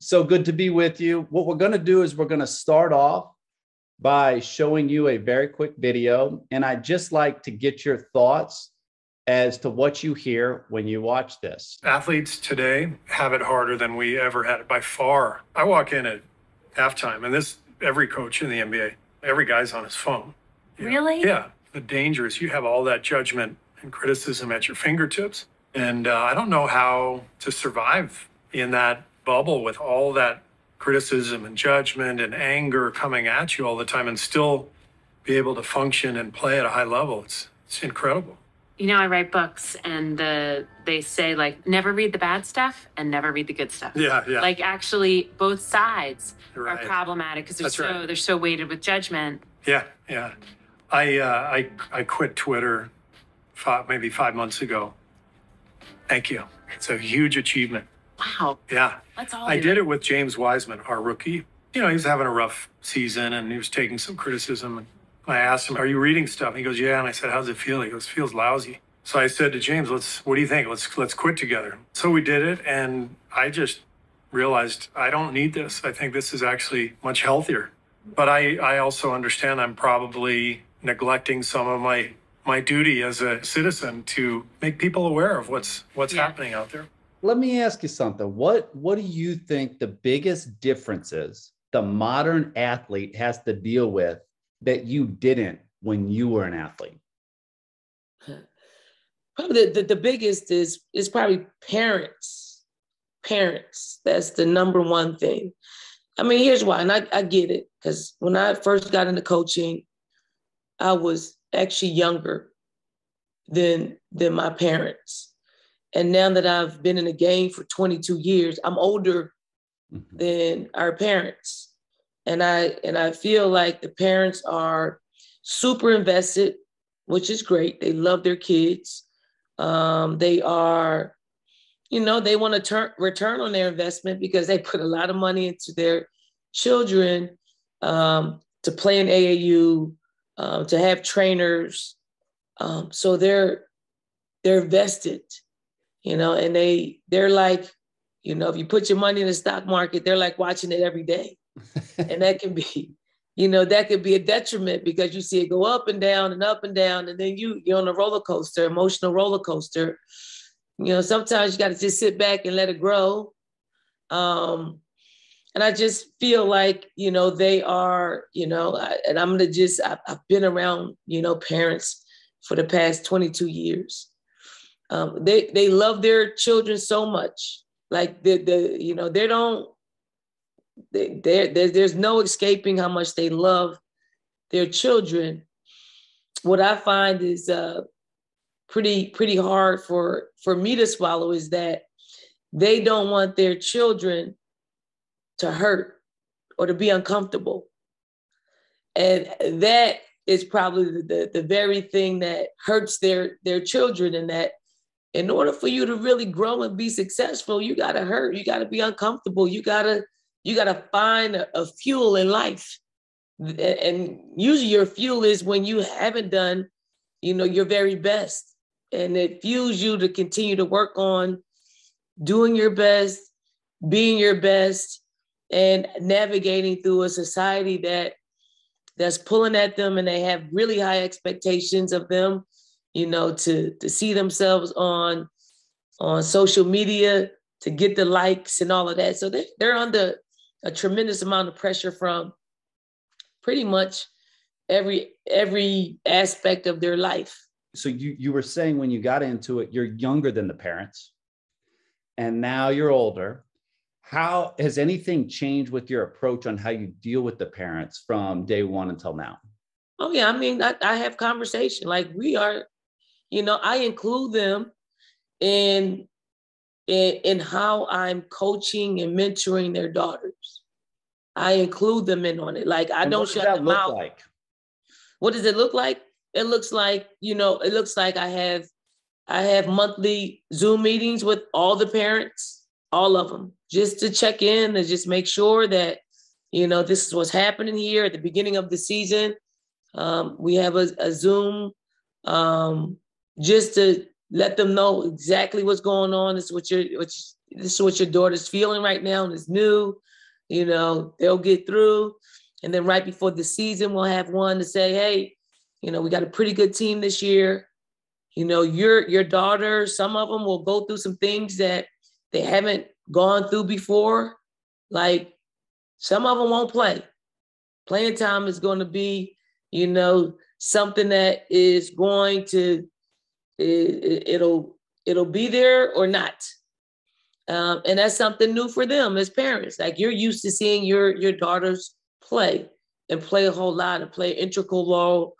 so good to be with you. What we're going to do is we're going to start off by showing you a very quick video. And I'd just like to get your thoughts as to what you hear when you watch this. Athletes today have it harder than we ever had it by far. I walk in at halftime, and this every coach in the NBA, every guy's on his phone. You know? Really? Yeah. The danger is you have all that judgment and criticism at your fingertips. And uh, I don't know how to survive in that bubble with all that criticism and judgment and anger coming at you all the time and still be able to function and play at a high level. It's, it's incredible. You know, I write books and the they say like never read the bad stuff and never read the good stuff. Yeah, yeah. Like actually both sides Right. are problematic because they're That's so right. they're so weighted with judgment. Yeah, yeah. I uh, I I quit Twitter five, maybe five months ago. Thank you. It's a huge achievement. Wow. Yeah. Let's all I did it with James Wiseman, our rookie. You know, he was having a rough season and he was taking some criticism. And I asked him, "Are you reading stuff?" He goes, "Yeah." And I said, "How's it feel?" He goes, "Feels lousy." So I said to James, "Let's. What do you think? Let's let's quit together." So we did it, and I just realized I don't need this. I think this is actually much healthier. But I I also understand I'm probably neglecting some of my my duty as a citizen to make people aware of what's what's Yeah. happening out there. Let me ask you something. What what do you think the biggest differences the modern athlete has to deal with that you didn't when you were an athlete? Probably the, the, the biggest is is probably parents. Parents. That's the number one thing. I mean, here's why, and I, I get it, because when I first got into coaching, I was actually younger than than my parents. And now that I've been in the game for 22 years, I'm older Mhm. than our parents. And I and I feel like the parents are super invested, which is great. They love their kids. Um, they are, you know, they want to turn return on their investment because they put a lot of money into their children um, to play in AAU, um, to have trainers. Um, so they're they're vested, you know, and they they're like, you know, if you put your money in the stock market, they're like watching it every day. And that can be you know that could be a detriment because you see it go up and down and up and down. And then you you're on a roller coaster emotional roller coaster. You know sometimes you got to just sit back and let it grow. Um and i just feel like you know they are you know I, and i'm gonna just I, i've been around you know parents for the past 22 years um, they they love their children so much like the the you know they don't they, there, there, there's no escaping how much they love their children. What I find is uh, pretty pretty hard for for me to swallow is that they don't want their children to hurt or to be uncomfortable, and that is probably the, the, the very thing that hurts their their children. And that in order for you to really grow and be successful, you got to hurt, you got to be uncomfortable, you got to you got to find a, a fuel in life. And usually your fuel is when you haven't done you know your very best. And it fuels you to continue to work on doing your best being your best and navigating through a society that that's pulling at them and they have really high expectations of them you know to to see themselves on on social media to get the likes and all of that so they, they're under a tremendous amount of pressure from pretty much every every aspect of their life So you you were saying when you got into it, you're younger than the parents, and now you're older. How has anything changed with your approach on how you deal with the parents from day one until now? oh yeah i mean i, I have conversation like we are you know i include them in in, in how i'm coaching and mentoring their daughters. I include them in on it. Like i And don't what does shut that them look out. like? what does it look like? It looks like you know it looks like i have i have monthly zoom meetings with all the parents all of them just to check in and just make sure that you know this is what's happening here at the beginning of the season. Um, we have a, a zoom um, just to let them know exactly what's going on. This is what what this is what your daughter's feeling right now and it's new. You know, they'll get through. And then right before the season, we'll have one to say, hey, you know, we got a pretty good team this year. You know, your your daughter, some of them will go through some things that they haven't gone through before. Like some of them won't play. Playing time is going to be, you know, something that is going to it, it'll it'll be there or not. Um, and that's something new for them as parents. Like you're used to seeing your your daughters play and play a whole lot and play integral role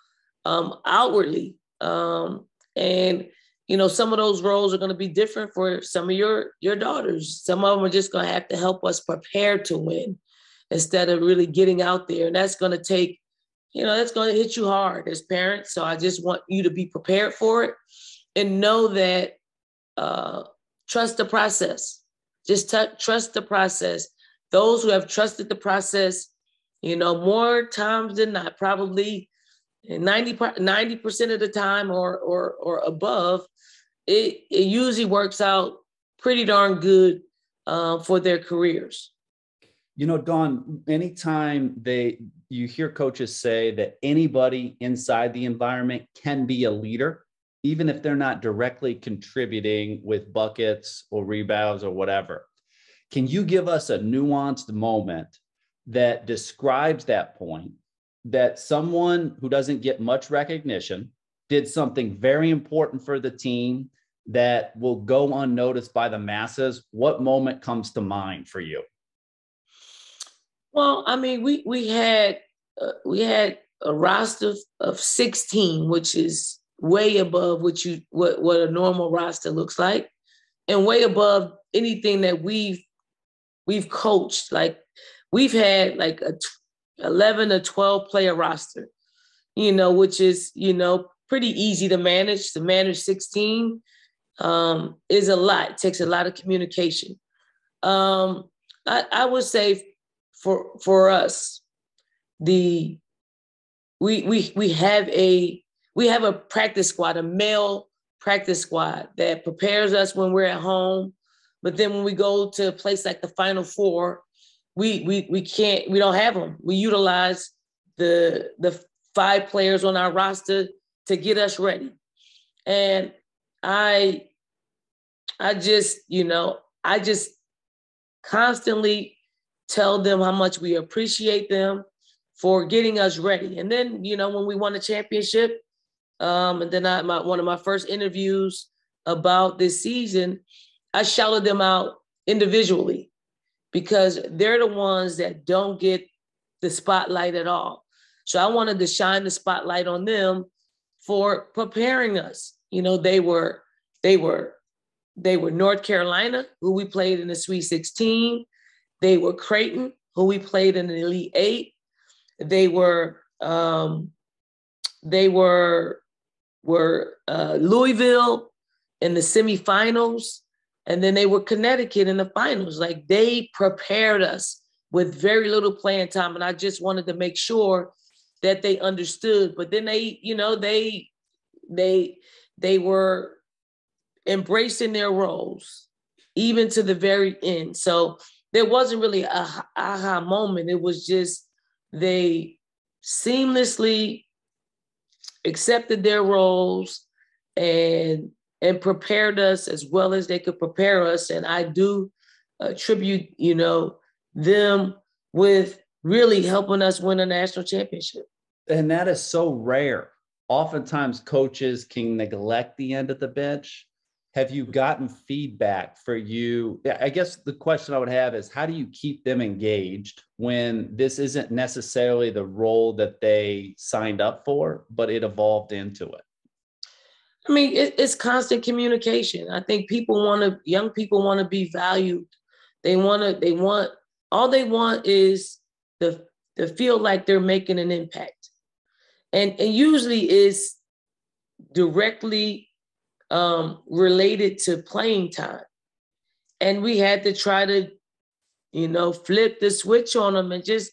um, outwardly. Um, and you know, some of those roles are going to be different for some of your your daughters. Some of them are just going to have to help us prepare to win instead of really getting out there. And that's going to take, you know, that's going to hit you hard as parents. So I just want you to be prepared for it and know that uh, trust the process. Just t- trust the process. Those who have trusted the process, you know, more times than not, probably 90 90% of the time or or or above, it it usually works out pretty darn good uh, for their careers. You know, Dawn, anytime they you hear coaches say that anybody inside the environment can be a leader, even if they're not directly contributing with buckets or rebounds or whatever. Can you give us a nuanced moment that describes that point that someone who doesn't get much recognition did something very important for the team that will go unnoticed by the masses? What moment comes to mind for you? Well, I mean, we we had uh, we had a roster of 16, which is way above what you what what a normal roster looks like, and way above anything that we've we've coached. Like we've had like a 11 or 12 player roster, you know, which is you know pretty easy to manage. To manage 16 um, is a lot. It takes a lot of communication. Um, I, I would say for for us, the we we we have a we have a practice squad, a male practice squad that prepares us when we're at home. But then when we go to a place like the Final Four, we we we can't we don't have them. We utilize the the five players on our roster to get us ready. And I I just, you know, I just constantly tell them how much we appreciate them for getting us ready. And then, you know, when we won a championship, um, and then I, my, one of my first interviews about this season, I shouted them out individually because they're the ones that don't get the spotlight at all. So I wanted to shine the spotlight on them for preparing us. You know, they were they were they were North Carolina, who we played in the Sweet 16. They were Creighton, who we played in the Elite Eight. They were um, they were were uh, Louisville in the semifinals, and then they were Connecticut in the finals. Like they prepared us with very little playing time, and I just wanted to make sure that they understood. But then they, you know, they they they were embracing their roles even to the very end. So there wasn't really a aha moment. It was just they seamlessly accepted their roles and and prepared us as well as they could prepare us. And i do attribute you know them with really helping us win a national championship. And that is so rare. Oftentimes coaches can neglect the end of the bench have you gotten feedback for you? I guess the question i would have is how do you keep them engaged when this isn't necessarily the role that they signed up for but it evolved into it? I mean it, it's constant communication. I think people want to young people want to be valued. They want to they want all they want is the to feel like they're making an impact. And and usually is directly um, related to playing time. And we had to try to, you know, flip the switch on them and just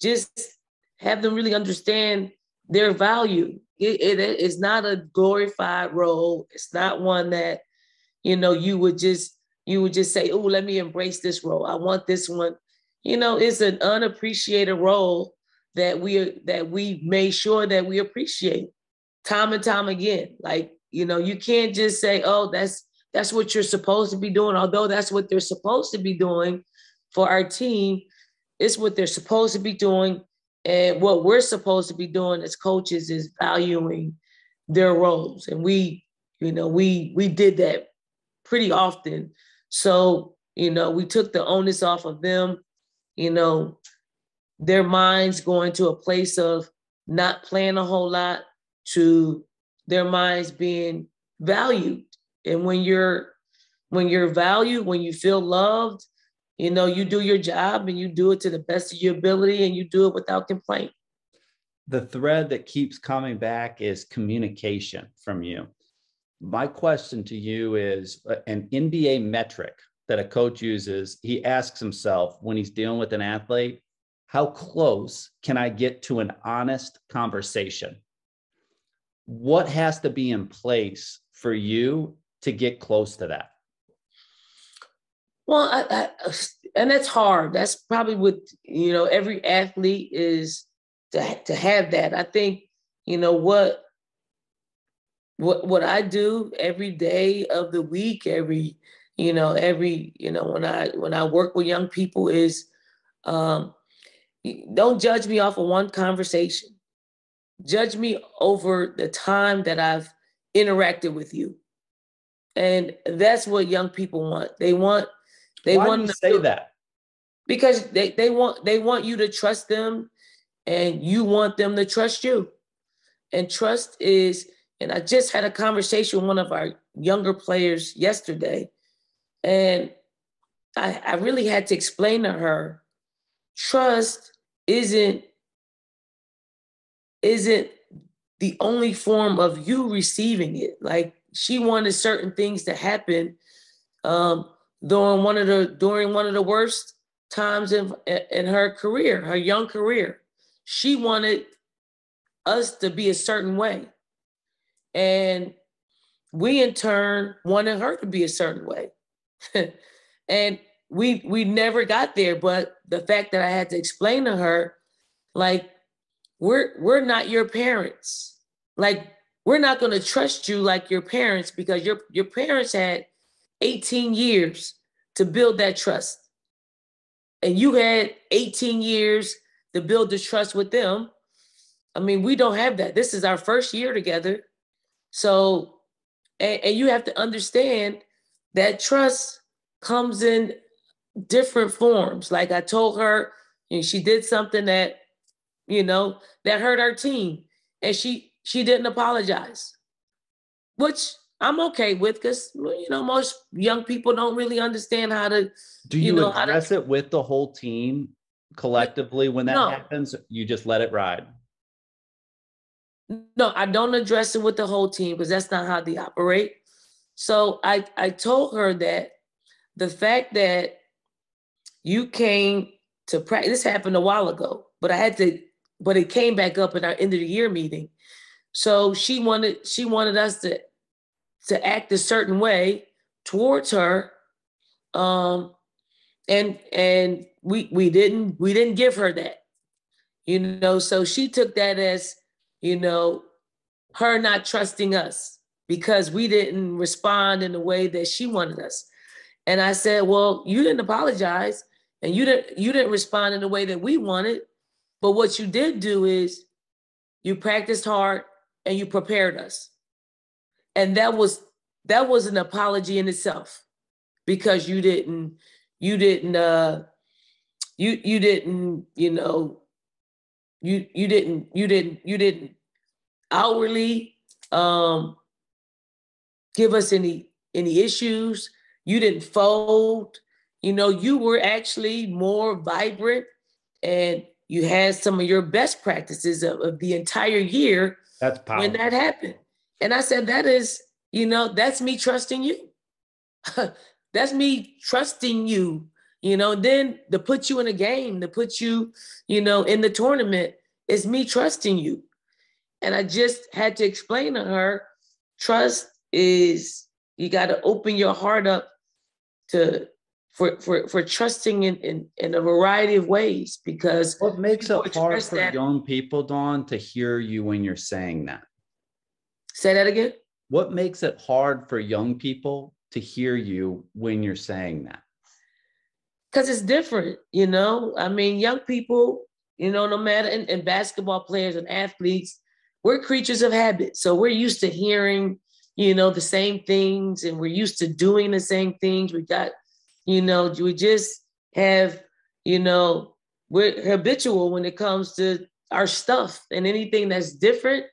just have them really understand their value. It, it, it's not a glorified role. It's not one that, you know, you would just, you would just say, oh, let me embrace this role. I want this one. You know, it's an unappreciated role that we that we made sure that we appreciate time and time again. Like, you know, you can't just say, oh, that's that's what you're supposed to be doing, although that's what they're supposed to be doing for our team. It's what they're supposed to be doing. And what we're supposed to be doing as coaches is valuing their roles. And we, you know, we we did that pretty often so, you know, we took the onus off of them, you know, their minds going to a place of not playing a whole lot to their minds being valued. And when you're when you're valued, when you feel loved, you know, you do your job and you do it to the best of your ability and you do it without complaint. The thread that keeps coming back is communication from you my question to you is uh, an NBA metric that a coach uses. He asks himself when he's dealing with an athlete, how close can I get to an honest conversation? What has to be in place for you to get close to that? Well, I, I, and that's hard. That's probably what you know. Every athlete is to to have that. I think you know what what what I do every day of the week, every you know, every you know when I when I work with young people is um, don't judge me off of one conversation. Judge me over the time that I've interacted with you, and that's what young people want. They want they Why want to say that because they they want they want you to trust them, and you want them to trust you, and trust is and I just had a conversation with one of our younger players yesterday. And I, I really had to explain to her trust isn't isn't the only form of you receiving it. Like she wanted certain things to happen um, during one of the during one of the worst times in in her career, her young career. She wanted us to be a certain way. And we in turn wanted her to be a certain way. and we we never got there. But the fact that I had to explain to her, like, we're we're not your parents. Like, we're not gonna trust you like your parents because your your parents had 18 years to build that trust. And you had 18 years to build the trust with them. I mean, we don't have that. This is our first year together. So, and, and you have to understand that trust comes in different forms. Like I told her, you know, she did something that, you know, that hurt our team, and she she didn't apologize, which I'm okay with because you know most young people don't really understand how to. Do you, you know, address to, it with the whole team collectively when that no. happens? You just let it ride. No, I don't address it with the whole team because that's not how they operate. So I, I told her that the fact that you came to practice, this happened a while ago, but I had to, but it came back up in our end of the year meeting. So she wanted, she wanted us to, to act a certain way towards her. Um, and, and we, we didn't, we didn't give her that, you know, so she took that as, you know, her not trusting us because we didn't respond in the way that she wanted us. And I said, "Well, you didn't apologize and you didn't you didn't respond in the way that we wanted, but what you did do is you practiced hard and you prepared us." And that was that was an apology in itself because you didn't you didn't uh you you didn't, you know, you you didn't you didn't you didn't outwardly um give us any any issues you didn't fold you know you were actually more vibrant and you had some of your best practices of, of the entire year that's powerful. when that happened. And i said that is you know that's me trusting you. That's me trusting you you know then to put you in a game to put you you know in the tournament is me trusting you. And i just had to explain to her trust is you got to open your heart up to for for for trusting in in, in a variety of ways because what makes it hard for that- young people, Dawn, to hear you when you're saying that? say that again. What makes it hard for young people to hear you when you're saying that? because it's different, you know. I mean, young people, you know, no matter and, and basketball players and athletes, we're creatures of habit. So we're used to hearing, you know, the same things and we're used to doing the same things. We got, you know, we just have, you know, we're habitual when it comes to our stuff and anything that's different.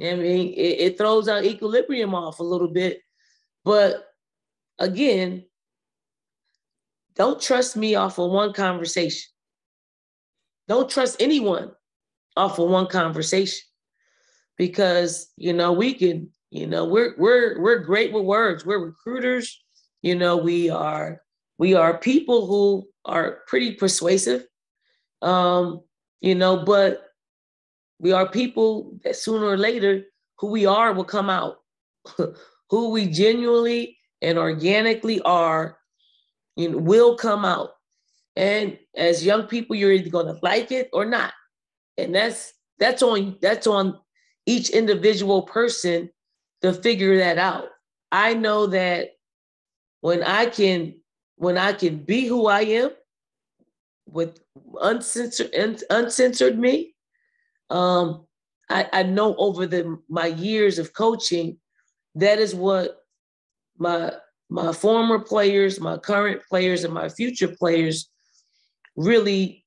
I mean, it, it throws our equilibrium off a little bit. But again, don't trust me off of one conversation. Don't trust anyone off of one conversation because you know we can you know we're we're we're great with words we're recruiters you know we are we are people who are pretty persuasive um you know but we are people that sooner or later who we are will come out who we genuinely and organically are you know, will come out. And as young people, you're either going to like it or not, and that's that's on that's on each individual person to figure that out. I know that when I can when I can be who I am with uncensored uncensored me, um, I, I know over the my years of coaching, that is what my my former players, my current players, and my future players really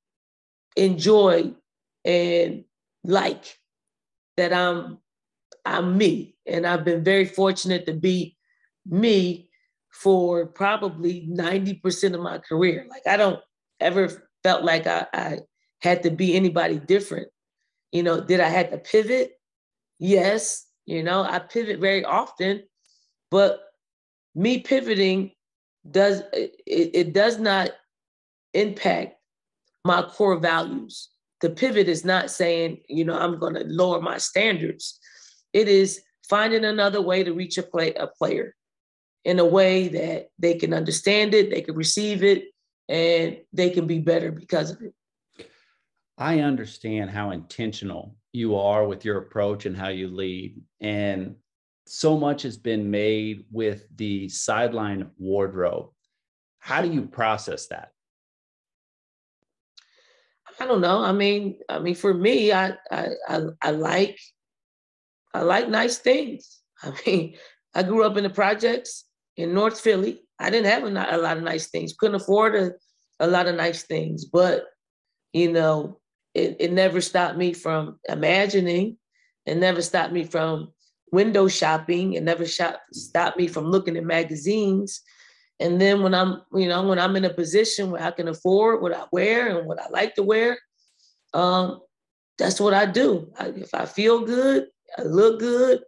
enjoy and like that I'm I'm me. And I've been very fortunate to be me for probably 90% of my career. Like I don't ever felt like I, I had to be anybody different. You know, did I had to pivot? Yes. You know, I pivot very often, but me pivoting does it, it does not impact my core values. The pivot is not saying, you know, I'm going to lower my standards. It is finding another way to reach a play a player in a way that they can understand it, they can receive it, and they can be better because of it. I understand how intentional you are with your approach and how you lead. And so much has been made with the sideline wardrobe. How do you process that? I don't know. I mean, I mean, for me, I I I, I like I like nice things. I mean, I grew up in the projects in North Philly. I didn't have a, a lot of nice things. Couldn't afford a, a lot of nice things, but you know, it, it never stopped me from imagining. It never stopped me from window shopping. It never shop, stopped me from looking at magazines. And then when I'm, you know, when I'm in a position where I can afford what I wear and what I like to wear, um, that's what I do. I, if I feel good, I look good.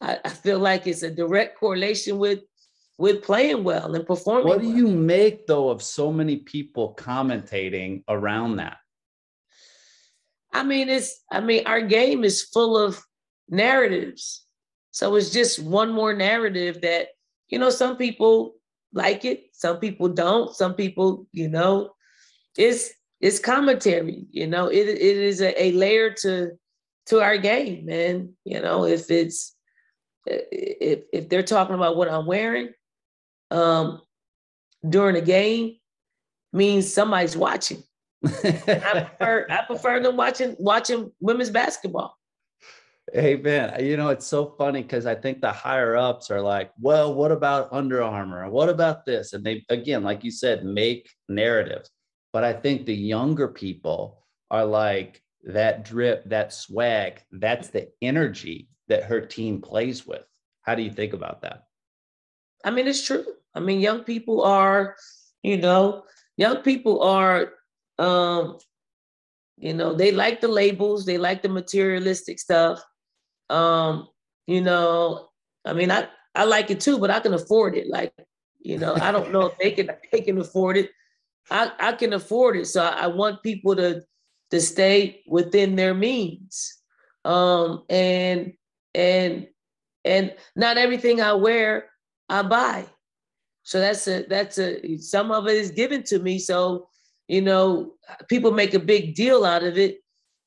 I, I, feel like it's a direct correlation with with playing well and performing. What do well. you make though of so many people commentating around that? I mean, it's. I mean, our game is full of narratives. So it's just one more narrative that, you know, some people like it, some people don't, some people, you know, it's it's commentary, you know, it, it is a, a layer to to our game, man. You know, if it's if if they're talking about what I'm wearing um during a game means somebody's watching. I prefer I prefer them watching watching women's basketball. Hey man, you know it's so funny because I think the higher ups are like, well, what about Under Armour? What about this? And they again, like you said, make narratives. But I think the younger people are like that drip, that swag, that's the energy that her team plays with. How do you think about that? I mean, it's true. I mean, young people are, you know, young people are um, you know, they like the labels, they like the materialistic stuff um, you know, I mean, I I like it too, but I can afford it. Like, you know, I don't know if they can they can afford it. I I can afford it, so I, I want people to to stay within their means. Um, and and and not everything I wear I buy. So that's a that's a some of it is given to me. So you know, people make a big deal out of it,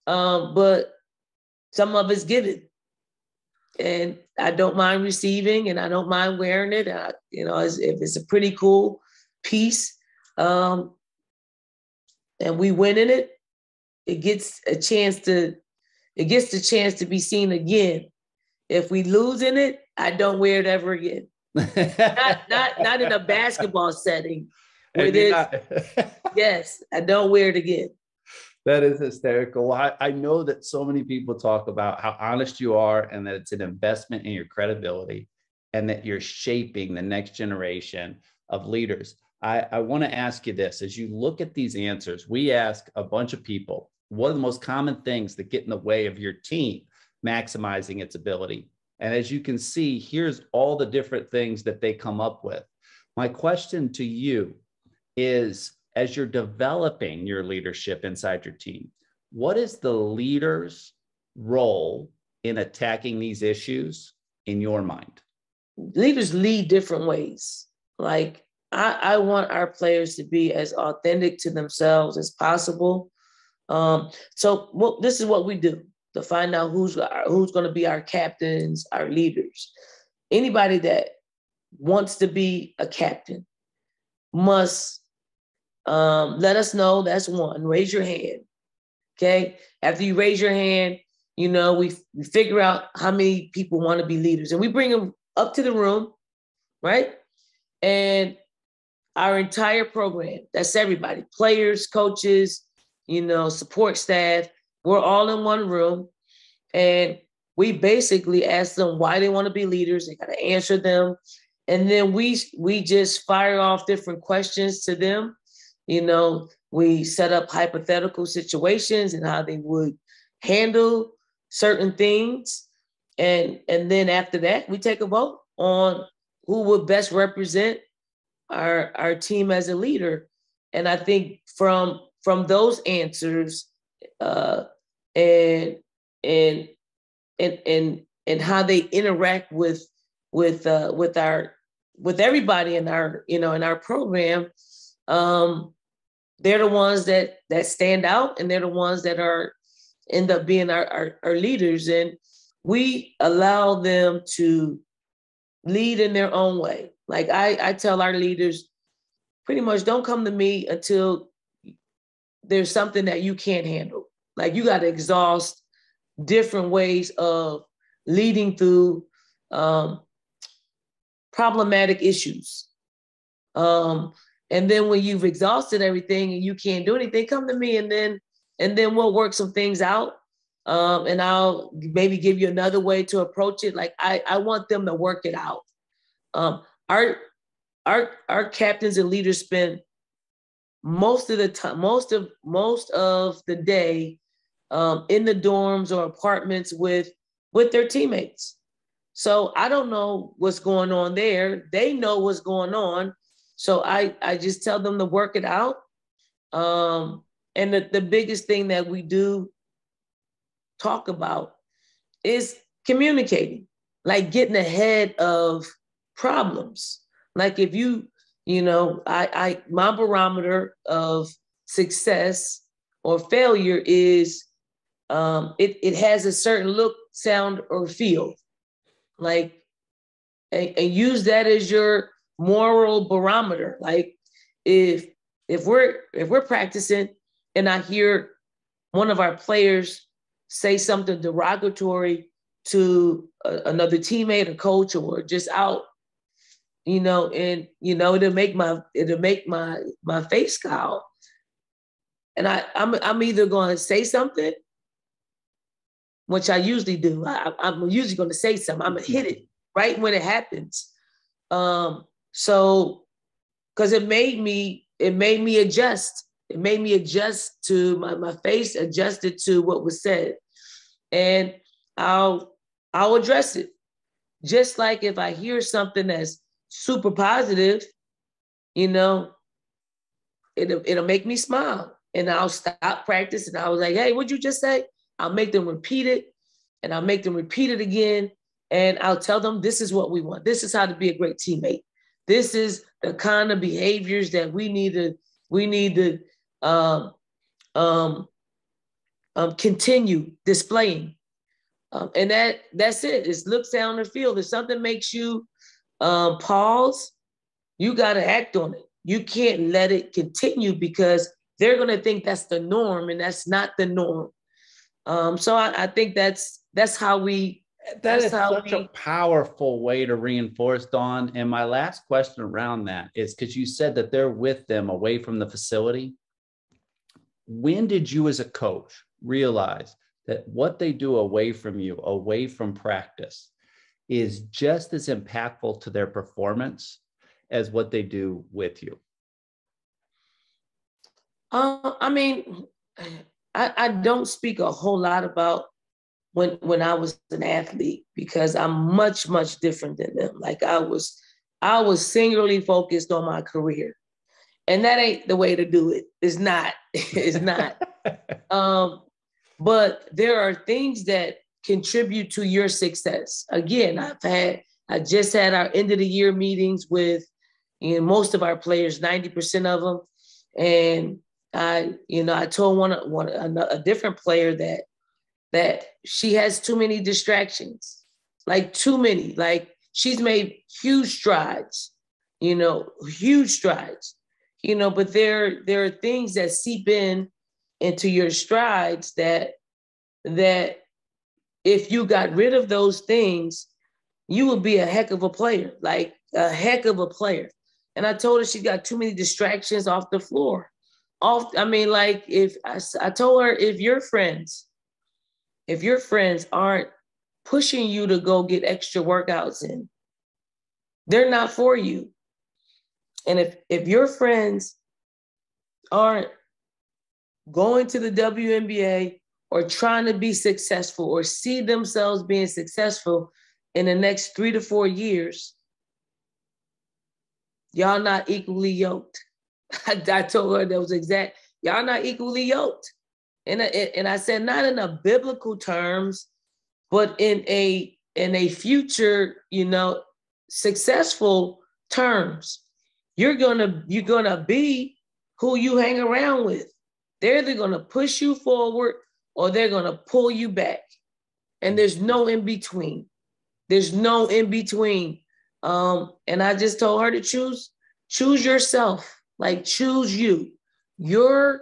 um, but some of it's given, and I don't mind receiving, and I don't mind wearing it. I, you know, if it's a pretty cool piece, um, and we win in it, it gets a chance to it gets the chance to be seen again. If we lose in it, I don't wear it ever again. Not not not in a basketball setting. Where yes, I don't wear it again. That is hysterical. I, I know that so many people talk about how honest you are and that it's an investment in your credibility and that you're shaping the next generation of leaders. I, I want to ask you this as you look at these answers, we ask a bunch of people what are the most common things that get in the way of your team maximizing its ability? And as you can see, here's all the different things that they come up with. My question to you is as you're developing your leadership inside your team, what is the leader's role in attacking these issues in your mind? Leaders lead different ways. Like, I, I want our players to be as authentic to themselves as possible um, so well, this is what we do to find out who's who's going to be our captains, our leaders. Anybody that wants to be a captain must um, let us know. That's one. Raise your hand. Okay. After you raise your hand, you know we, we figure out how many people want to be leaders, and we bring them up to the room, right? And our entire program. That's everybody: players, coaches, you know, support staff. We're all in one room. And we basically ask them why they want to be leaders. They got to answer them. And then we we just fire off different questions to them. You know, we set up hypothetical situations and how they would handle certain things. And and then after that, we take a vote on who would best represent our our team as a leader. And I think from from those answers uh, and and and and and how they interact with with uh, with our with everybody in our you know in our program um, they're the ones that that stand out and they're the ones that are end up being our, our, our leaders and we allow them to lead in their own way like i i tell our leaders pretty much don't come to me until there's something that you can't handle. Like you got to exhaust different ways of leading through um, problematic issues. Um, and then when you've exhausted everything and you can't do anything, come to me and then and then we'll work some things out. Um, and I'll maybe give you another way to approach it. Like I, I want them to work it out. Um, our our our captains and leaders spend most of the time, most of most of the day um, in the dorms or apartments with with their teammates. So I don't know what's going on there. They know what's going on. So I I just tell them to work it out. Um, and the, the biggest thing that we do talk about is communicating, like getting ahead of problems. Like if you you know, I, I my barometer of success or failure is um, it it has a certain look, sound, or feel. Like, and, and use that as your moral barometer. Like, if if we're if we're practicing and I hear one of our players say something derogatory to a, another teammate or coach or just out you know, and you know, it'll make my it'll make my my face scowl. And I, I'm I'm either going to say something, which I usually do. I, I'm usually going to say something. I'm gonna hit it right when it happens. Um, so because it made me it made me adjust. It made me adjust to my, my face adjusted to what was said. And I'll I'll address it. Just like if I hear something that's super positive, you know, it'll, it'll make me smile. And I'll stop practice and I was like, hey, what'd you just say? I'll make them repeat it and I'll make them repeat it again. And I'll tell them this is what we want. This is how to be a great teammate. this is the kind of behaviors that we need to we need to um, um, um, continue displaying. Um, and that that's it. It's look down the field. If something makes you um, pause, you got to act on it. You can't let it continue because they're going to think that's the norm, and that's not the norm. Um, so I, I think that's that's how we that is such we... a powerful way to reinforce Dawn. And my last question around that is because you said that they're with them away from the facility. When did you, as a coach, realize that what they do away from you, away from practice, is just as impactful to their performance as what they do with you? Uh, I mean, I, I don't speak a whole lot about when when I was an athlete because I'm much much different than them. Like I was I was singularly focused on my career. And that ain't the way to do it. It's not. it's not. um but there are things that contribute to your success. Again, I've had I just had our end of the year meetings with you know, most of our players, 90% of them. And I, you know, I told one, one a, a different player that that she has too many distractions, like too many. Like she's made huge strides, you know, huge strides, you know, but there there are things that seep in into your strides that that if you got rid of those things, you would be a heck of a player, like a heck of a player. And I told her she got too many distractions off the floor. Off, I mean, like if I, I told her if your friends if your friends aren't pushing you to go get extra workouts in, they're not for you. And if if your friends aren't going to the WNBA or trying to be successful or see themselves being successful in the next three to four years, y'all not equally yoked. I, I told her that was exact. Y'all not equally yoked and and I said not in a biblical terms, but in a in a future, you know, successful terms. You're gonna you're gonna be who you hang around with. They're either gonna push you forward or they're gonna pull you back, and there's no in between. There's no in between. Um, and I just told her to choose choose yourself, like choose you. Your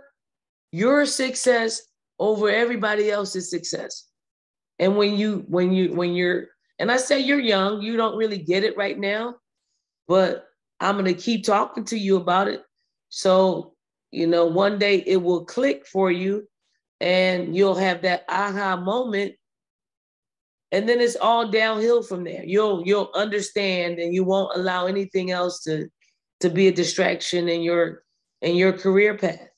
your success over everybody else's success. And when you when you when you're and I say you're young, you don't really get it right now, but I'm going to keep talking to you about it. So, you know, one day it will click for you and you'll have that aha moment and then it's all downhill from there. You'll you'll understand and you won't allow anything else to to be a distraction in your in your career path.